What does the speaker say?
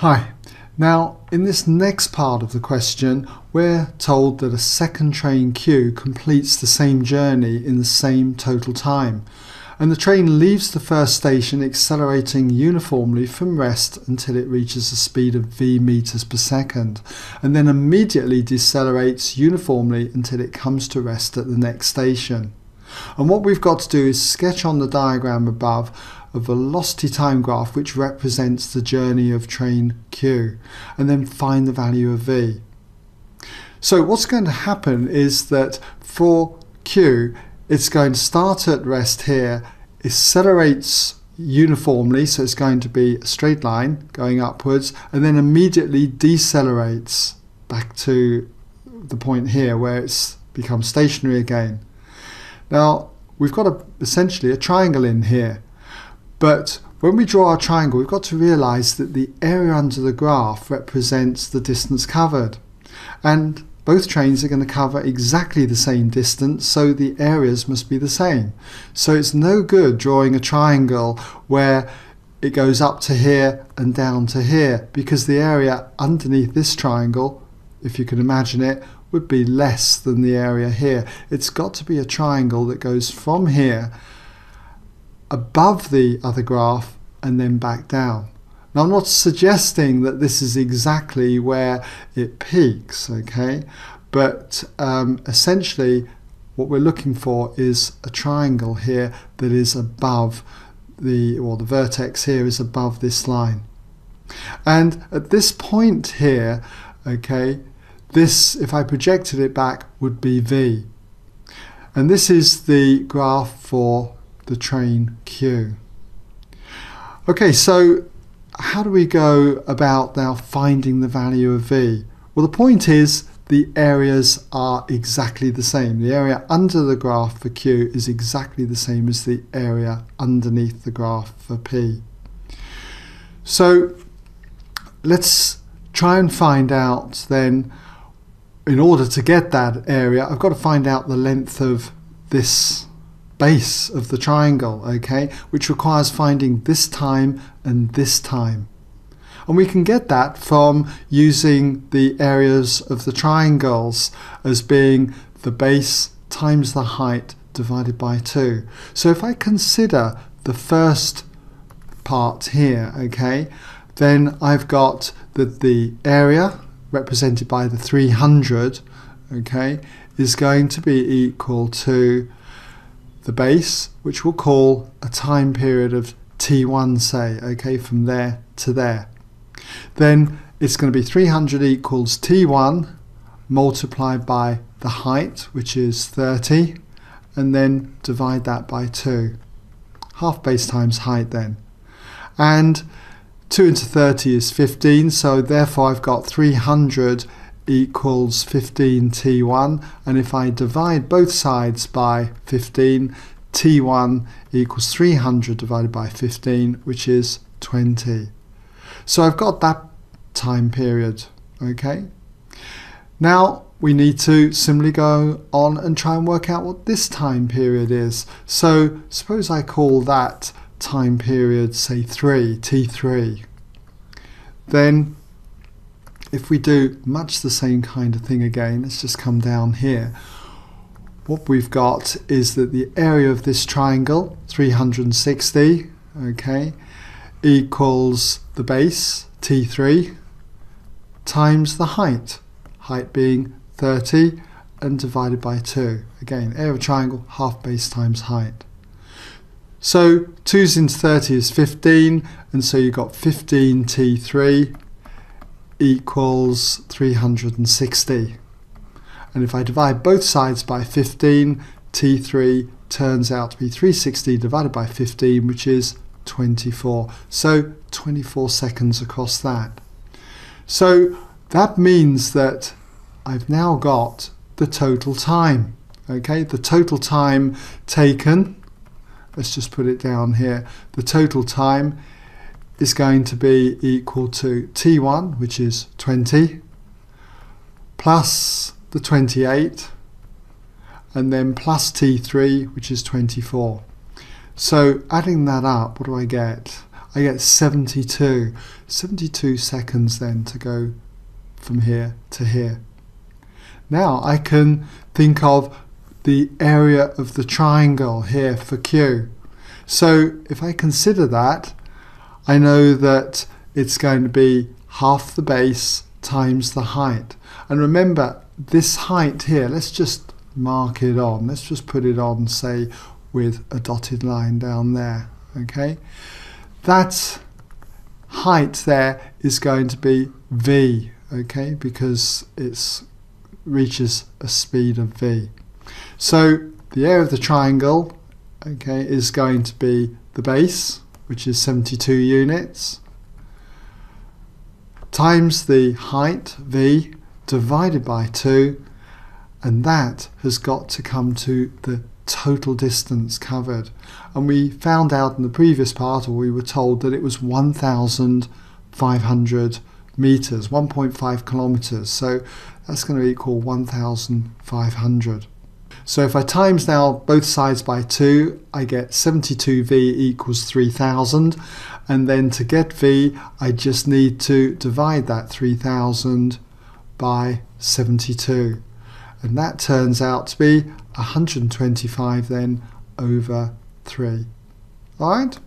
Hi. Now, in this next part of the question, we're told that a second train Q completes the same journey in the same total time. And the train leaves the first station accelerating uniformly from rest until it reaches a speed of v meters per second, and then immediately decelerates uniformly until it comes to rest at the next station. And what we've got to do is sketch on the diagram above a velocity time graph which represents the journey of train Q and then find the value of V. So what's going to happen is that for Q it's going to start at rest here, accelerates uniformly so it's going to be a straight line going upwards and then immediately decelerates back to the point here where it's become stationary again. Now we've got a, essentially a triangle in here but when we draw our triangle, we've got to realize that the area under the graph represents the distance covered. And both trains are going to cover exactly the same distance, so the areas must be the same. So it's no good drawing a triangle where it goes up to here and down to here, because the area underneath this triangle, if you can imagine it, would be less than the area here. It's got to be a triangle that goes from here above the other graph and then back down. Now I'm not suggesting that this is exactly where it peaks, okay? But um, essentially what we're looking for is a triangle here that is above the, or the vertex here is above this line. And at this point here, okay, this, if I projected it back, would be V. And this is the graph for the train Q. Okay, so how do we go about now finding the value of V? Well, the point is the areas are exactly the same. The area under the graph for Q is exactly the same as the area underneath the graph for P. So let's try and find out then, in order to get that area, I've got to find out the length of this base of the triangle, okay, which requires finding this time and this time. And we can get that from using the areas of the triangles as being the base times the height divided by 2. So if I consider the first part here, okay, then I've got that the area represented by the 300, okay, is going to be equal to the base, which we'll call a time period of t1, say, okay, from there to there. Then it's going to be 300 equals t1 multiplied by the height, which is 30, and then divide that by 2. Half base times height then. And 2 into 30 is 15, so therefore I've got 300 equals 15t1 and if I divide both sides by 15 t1 equals 300 divided by 15 which is 20 so I've got that time period okay? Now we need to simply go on and try and work out what this time period is. So suppose I call that time period say 3 t3 then if we do much the same kind of thing again, let's just come down here. What we've got is that the area of this triangle, 360, okay, equals the base, T3, times the height, height being 30, and divided by 2. Again, area of triangle, half base times height. So 2 into 30 is 15, and so you've got 15T3 equals 360. And if I divide both sides by 15, T3 turns out to be 360 divided by 15, which is 24. So 24 seconds across that. So that means that I've now got the total time. Okay, the total time taken, let's just put it down here, the total time is going to be equal to T1, which is 20, plus the 28, and then plus T3, which is 24. So adding that up, what do I get? I get 72. 72 seconds then to go from here to here. Now I can think of the area of the triangle here for Q. So if I consider that, I know that it's going to be half the base times the height. And remember, this height here, let's just mark it on. Let's just put it on, say, with a dotted line down there. Okay, that height there is going to be v. Okay, because it reaches a speed of v. So the area of the triangle, okay, is going to be the base, which is 72 units, times the height v divided by 2 and that has got to come to the total distance covered. And we found out in the previous part, or we were told that it was 1,500 meters, 1.5 kilometers. So that's going to equal 1,500. So if I times now both sides by 2, I get 72V equals 3000. And then to get V, I just need to divide that 3000 by 72 and that turns out to be 125 then over 3. Alright?